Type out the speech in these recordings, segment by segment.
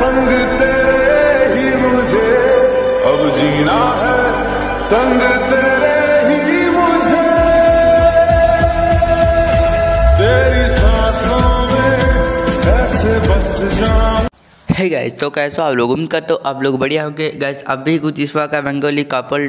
है गाइस तो कैसे आप लोग? उनका तो आप लोग बढ़िया होंगे। गाइस अब भी कुछ इस का बंगाली कपल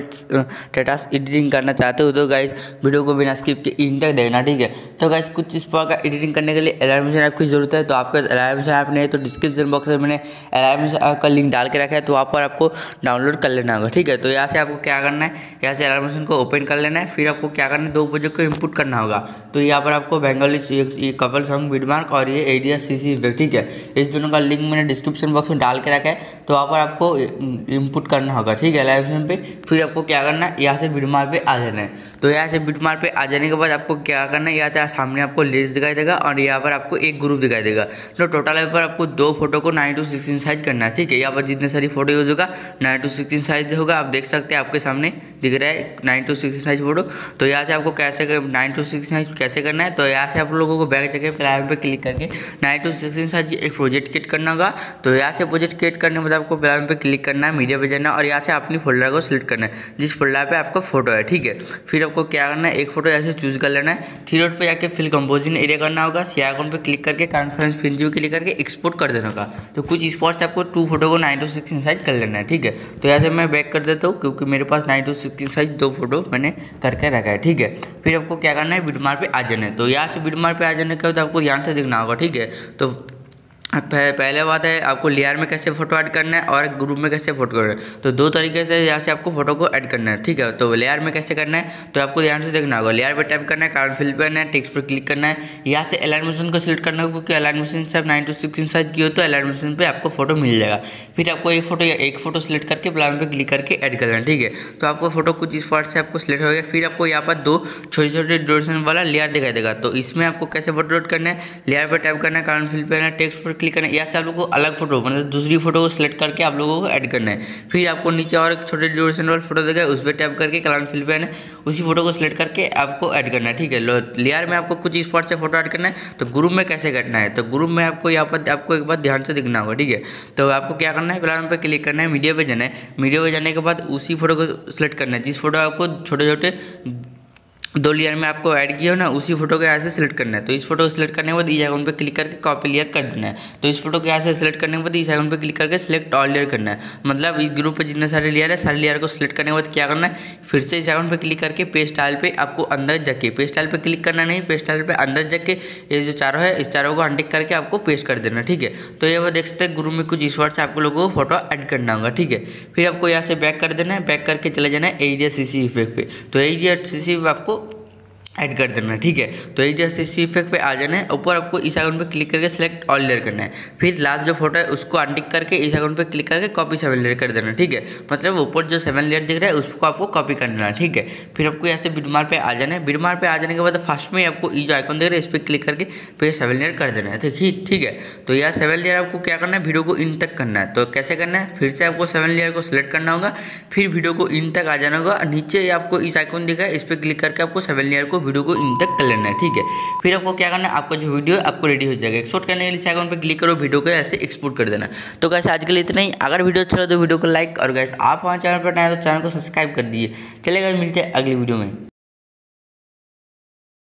टेटास एडिटिंग करना चाहते हो तो गाइस वीडियो को बिना स्किप के इन तक देखना, ठीक है? तो गाइस कुछ इस का एडिटिंग करने के लिए एलाइमेशन ऐप की ज़रूरत है तो आपका एलाइमेशन ऐप नहीं है तो डिस्क्रिप्शन बॉक्स में मैंने एलाइमेशन ऐप का लिंक डाल के रखा है तो वहाँ पर आपको डाउनलोड कर लेना होगा, ठीक है? तो यहाँ से आपको क्या करना है? यहाँ से एलाइमेशन को ओपन कर लेना है, फिर आपको क्या करना है? दो प्रोजेक्ट को इनपुट करना होगा। तो यहाँ पर आपको बंगाली कपल सॉन्ग बिडमार्क और ये एडिया सी सी ठीक है? इस दोनों का लिंक मैंने डिस्क्रिप्शन बॉक्स में डाल के रखा है तो वहाँ पर आपको इनपुट करना होगा, ठीक है लाइव पे। फिर आपको क्या करना है? यहाँ से बिडमार पे आ जाना है। तो यहाँ से बिटमार पे आ जाने के बाद आपको क्या करना है? यहाँ से सामने आपको लिस्ट दिखाई देगा और यहाँ पर आपको एक ग्रुप दिखाई देगा। तो टोटल यहाँ पर आपको दो फ़ोटो को नाइन टू सिक्सटीन साइज़ करना है, ठीक है? यहाँ पर जितने सारी फ़ोटो यूज़ होगा नाइन टू सिक्सटीन साइज़ होगा। आप देख सकते हैं आपके सामने दिख रहा है nine to sixteen size photo तो यहाँ से आपको कैसे नाइन टू सिक्सटीन साइज़ कैसे करना है? तो यहाँ से आप लोगों को बैक जगह प्लान पर क्लिक करके नाइन टू सिक्सटीन साइज़ एक प्रोजेक्ट क्रिएट करना होगा। तो यहाँ से प्रोजेक्ट क्रिएट करने के बाद आपको प्लान पर क्लिक करना है मीडिया पर जाना और यहाँ से अपनी फोल्डर को सिलेक्ट करना है, जिस फोल्डर पर आपका फ़ोटो है, ठीक है? फिर आपको क्या करना है? एक फ़ोटो ऐसे चूज़ कर लेना है। थ्री डॉट पे जाके फिल कंपोजिशन एरिया करना होगा। सी आइकॉन पे क्लिक करके कॉन्फ्रेंस पिन पे क्लिक करके एक्सपोर्ट कर देना होगा। तो कुछ स्पॉट से आपको टू फ़ोटो को नाइन टू सिक्सटीन साइज़ कर लेना है, ठीक है? तो यहाँ से मैं बैक कर देता हूँ, क्योंकि मेरे पास नाइन टू सिक्सटीन साइज़ दो फ़ोटो मैंने करके रखा है, ठीक है? फिर आपको क्या करना है? बिडमार पे आ जाना है। तो यहाँ से बिडमार पे आ जाने के बाद आपको ध्यान से देखना होगा, ठीक है? तो पहले बात है, आपको लेयर में कैसे फ़ोटो ऐड करना है और ग्रुप में कैसे फ़ोटो करना है। तो दो तरीके से यहाँ से आपको फ़ोटो को ऐड करना है, ठीक है? तो लेयर में कैसे करना है तो आपको ध्यान से देखना होगा। लेयर पे टाइप करना है कार्ड फिल पे करना है टेक्स्ट पर क्लिक करना है। यहाँ से एलाइनमेशन को सिलेक्ट करना होगा, क्योंकि एलाइनमेशन से आप नाइन टू सिक्सटीन साइज़ की हो तो एलाइनमेशन पर आपको फ़ोटो मिल जाएगा। फिर आपको एक फ़ोटो या एक फ़ोटो सेलेक्ट करके प्लान पर क्लिक करके ऐड करना है, ठीक है? तो आपको फ़ोटो कुछ इस पार्ट से आपको सिलेक्ट हो गया। फिर आपको यहाँ पर दो छोटे छोटे ड्यूरेशन वाला लेयर दिखाई देगा। तो इसमें आपको कैसे फ़ोटो करना है? लेयर पर टाइप करना है कार्ड फिल पे करना है टेक्स्ट पर क्लिक करना है यहाँ से आप लोग अलग फ़ोटो मतलब दूसरी फ़ोटो को सिलेक्ट करके आप लोगों को ऐड करना है। फिर आपको नीचे और एक छोटे ड्यूरेशन वाला फ़ोटो देगा उस पर टैप करके कलान फिल पे उसी फ़ोटो को सिलेक्ट करके आपको ऐड करना है, ठीक है? लेयर में आपको कुछ स्पॉट से फ़ोटो ऐड करना है तो ग्रुप में कैसे करना है? तो ग्रुप में आपको यहाँ पर, आपको एक बार ध्यान से दिखना होगा, ठीक है? तो आपको क्या करना है? प्लान पर क्लिक करना है मीडिया पर जाना है। मीडिया पर जाने के बाद उसी फ़ोटो को सिलेक्ट करना है। जिस फ़ोटो आपको छोटे छोटे दो लेयर में आपको ऐड किया हो ना उसी फ़ोटो को यहाँ से सिलेक्ट करना है। तो इस फ़ोटो को सिलेक्ट करने के बाद इस आइकन पे क्लिक करके कॉपी लेयर कर देना है। तो इस फ़ोटो को यहाँ से सिलेक्ट करने के बाद इस आइकन पे क्लिक करके सिलेक्ट ऑल लेयर करना है। मतलब इस ग्रुप पे जितने सारे लेयर है, सारे लेयर को सिलेक्ट करने के बाद क्या करना है? फिर से इस आइकन पे क्लिक करके पे स्टाइल पे आपको अंदर जाके पे स्टाइल पे क्लिक करना नहीं पे स्टाइल पे अंदर जाके ये जो चारों है, इस चारों को अनटिक करके आपको पेस्ट कर देना ठीक है? तो ये वो देख सकते हैं ग्रुप में कुछ इस वर्ड से आपको लोगों को फ़ोटो ऐड करना होगा, ठीक है? फिर आपको यहाँ से बैक कर देना है बैक करके चले जाना है एरिया सी सी इफ़ेक्ट पे। तो एरिया सी सी आपको ऐड कर देना है, ठीक है? तो एक जैसे इसी इफ़ेक्ट पे आ जाना है। ऊपर आपको इस अकाउंट पे क्लिक करके सेलेक्ट ऑल लेयर करना है। फिर लास्ट जो फ़ोटो है, उसको अनटिक करके इस अकाउंट पे क्लिक करके कॉपी सेवन लेयर कर देना है, ठीक है? मतलब ऊपर जो सेवन लेयर दिख रहा है, उसको आपको कॉपी करना है, ठीक है? फिर आपको यहाँ से बिडमार पे आ जाना है। बिडमार पे आ जाने के बाद फ़र्स्ट में आपको ई जो आइकन दिख रहा है, इस पर क्लिक करके फिर सेवन लेयर कर देना है, ठीक ठीक है? तो यह सेवन लेयर आपको क्या करना है? वीडियो को इन तक करना है। तो कैसे करना है? फिर से आपको सेवन लेयर को सिलेक्ट करना होगा। फिर वीडियो को इन तक आ जाना होगा। नीचे आपको इस आइकन दिखा है, इस पर क्लिक करके आपको सेवन लेयर को वीडियो को इन तक कर लेना है, ठीक है? फिर आपको क्या करना है? आपका जो वीडियो है, आपको रेडी हो जाएगा। एक्सपोर्ट करने के लिए अकाउंट पर क्लिक करो वीडियो को ऐसे एक्सपोर्ट कर देना। तो कैसे आज के लिए इतना ही। अगर वीडियो अच्छा लगे तो वीडियो को लाइक और गैस आप हमारे चैनल पर नए तो चैनल को सब्सक्राइब कर दिए चलेगा, मिलते हैं अगली वीडियो में।